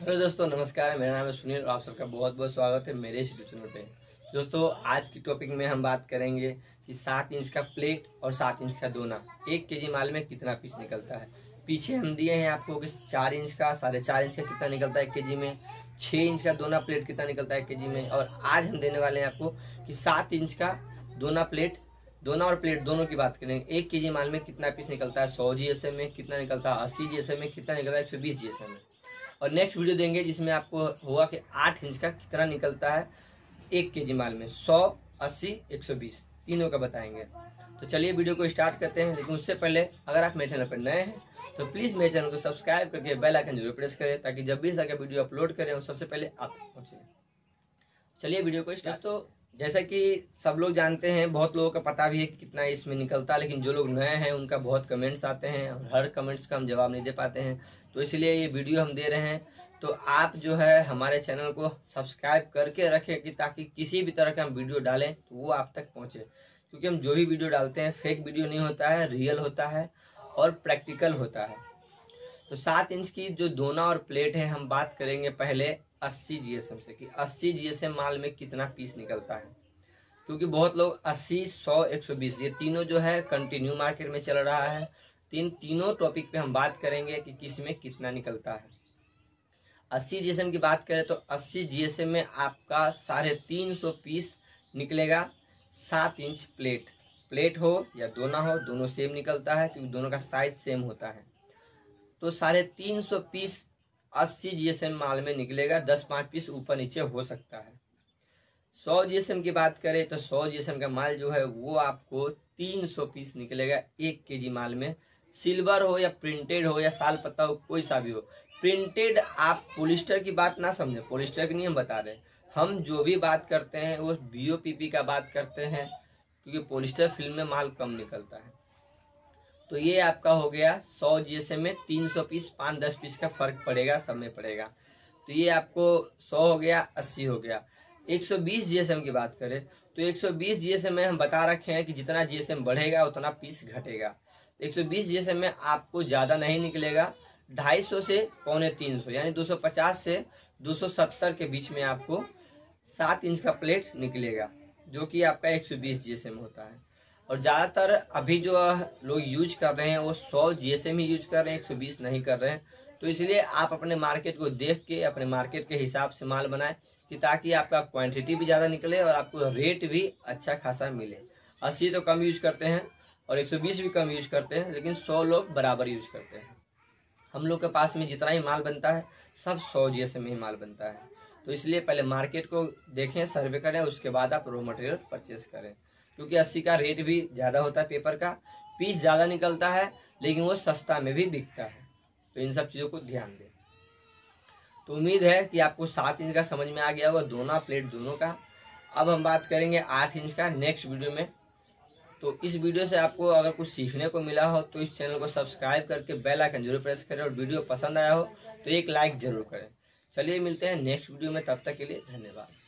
Hello दोस्तों, नमस्कार। मेरा नाम है सुनील और आप सबका बहुत बहुत स्वागत है मेरे यूट्यूब चैनल पे। दोस्तों, आज की टॉपिक में हम बात करेंगे कि सात इंच का प्लेट और सात इंच का दोना। एक केजी माल में कितना पीस निकलता है? पीछे हम दिए हैं आपको कि चार इंच का, साढ़े चार इंच का कितना निकलता है के में। छः इंच का दोना प्लेट कितना निकलता है के में। और आज हम देने वाले हैं आपको कि सात इंच का दोना प्लेट दोना और प्लेट दोनों की बात करेंगे। एक के जी माल में कितना पीस निकलता है? सौ जीएसएम में कितना निकलता है? अस्सी जीएसएम में कितना निकलता है? एक सौ बीस जीएसएम में। और नेक्स्ट वीडियो देंगे जिसमें आपको होगा कि आठ इंच का कितना निकलता है एक के जी माल में। सौ, अस्सी, एक सौ बीस, तीनों का बताएँगे। तो चलिए वीडियो को स्टार्ट करते हैं। लेकिन उससे पहले अगर आप मेरे चैनल पर नए हैं तो प्लीज़ मेरे चैनल को सब्सक्राइब करके बेल आइकन ज़रूर प्रेस करें, ताकि जब भी इस वीडियो अपलोड करें सबसे पहले आप पहुँचे। चलिए वीडियो को स्टार्ट तो जैसा कि सब लोग जानते हैं, बहुत लोगों का पता भी है कि कितना इसमें निकलता है, लेकिन जो लोग नए हैं, उनका बहुत कमेंट्स आते हैं और हर कमेंट्स का हम जवाब नहीं दे पाते हैं। तो इसलिए ये वीडियो हम दे रहे हैं। तो आप जो है हमारे चैनल को सब्सक्राइब करके रखें कि ताकि किसी भी तरह का हम वीडियो डालें तो वो आप तक पहुँचे। क्योंकि हम जो भी वीडियो डालते हैं फेक वीडियो नहीं होता है रियल होता है और प्रैक्टिकल होता है। तो सात इंच की जो दोना और प्लेट है, हम बात करेंगे पहले अस्सी जीएसएम से, कि अस्सी जीएसएम माल में कितना पीस निकलता है। क्योंकि बहुत लोग अस्सी, सौ, एक सौ बीस, ये तीनों जो है कंटिन्यू मार्केट में चल रहा है। तीन तीनों टॉपिक पे हम बात करेंगे कि किसमें कितना निकलता है। अस्सी जीएसएम की बात करें तो अस्सी जीएसएम में आपका साढ़े तीन सौ पीस निकलेगा सात इंच प्लेट प्लेट हो या दोना हो, दोनों सेम निकलता है, क्योंकि दोनों का साइज़ सेम होता है। तो साढ़े तीन सौ पीस अस्सी जीएसएम माल में निकलेगा, दस पाँच पीस ऊपर नीचे हो सकता है। सौ जीएसएम की बात करें तो सौ जीएसएम का माल जो है, वो आपको तीन सौ पीस निकलेगा एक के माल में। सिल्वर हो या प्रिंटेड हो या साल पत्ता हो, कोई सा भी हो। प्रिंटेड आप पोलिस्टर की बात ना समझे, पोलिस्टर की नहीं बता रहे हम जो भी बात करते हैं, वो बीओपीपी का बात करते हैं, क्योंकि पोलिस्टर फ़िल्म में माल कम निकलता है। तो ये आपका हो गया सौ जीएसएम में तीन सौ पीस, पाँच दस पीस का फ़र्क पड़ेगा सब में पड़ेगा। तो ये आपको सौ हो गया, अस्सी हो गया। एक सौ बीस जीएसएम की बात करें तो एक सौ बीस जीएसएम में हम बता रखे हैं कि जितना जीएसएम बढ़ेगा, उतना पीस घटेगा। एक सौ बीस जीएसएम में आपको ज़्यादा नहीं निकलेगा, ढाई सौ से पौने तीन सौ, यानी दो सौ पचास से दो सौ सत्तर के बीच में आपको सात इंच का प्लेट निकलेगा, जो कि आपका एक सौ बीस जीएसएम होता है। और ज़्यादातर अभी जो लोग यूज़ कर रहे हैं, वो सौ जीएसएम ही यूज़ कर रहे हैं, एक सौ बीस नहीं कर रहे हैं। तो इसलिए आप अपने मार्केट को देख के, अपने मार्केट के हिसाब से माल बनाए कि ताकि आपका क्वांटिटी भी ज़्यादा निकले और आपको रेट भी अच्छा खासा मिले। अस्सी तो कम यूज़ करते हैं और 120 भी कम यूज़ करते हैं, लेकिन 100 लोग बराबर यूज़ करते हैं। हम लोग के पास में जितना ही माल बनता है, सब सौ जीएसएम में ही माल बनता है। तो इसलिए पहले मार्केट को देखें, सर्वे करें, उसके बाद आप रो मटेरियल परचेस करें। क्योंकि अस्सी का रेट भी ज़्यादा होता है पेपर का पीस ज़्यादा निकलता है, लेकिन वो सस्ता में भी बिकता है। तो इन सब चीज़ों को ध्यान दें। तो उम्मीद है कि आपको सात इंच का समझ में आ गया होगा, दोनों प्लेट दोनों का। अब हम बात करेंगे आठ इंच का नेक्स्ट वीडियो में। तो इस वीडियो से आपको अगर कुछ सीखने को मिला हो तो इस चैनल को सब्सक्राइब करके बेल आइकन ज़रूर प्रेस करें और वीडियो पसंद आया हो तो एक लाइक ज़रूर करें। चलिए मिलते हैं नेक्स्ट वीडियो में, तब तक के लिए धन्यवाद।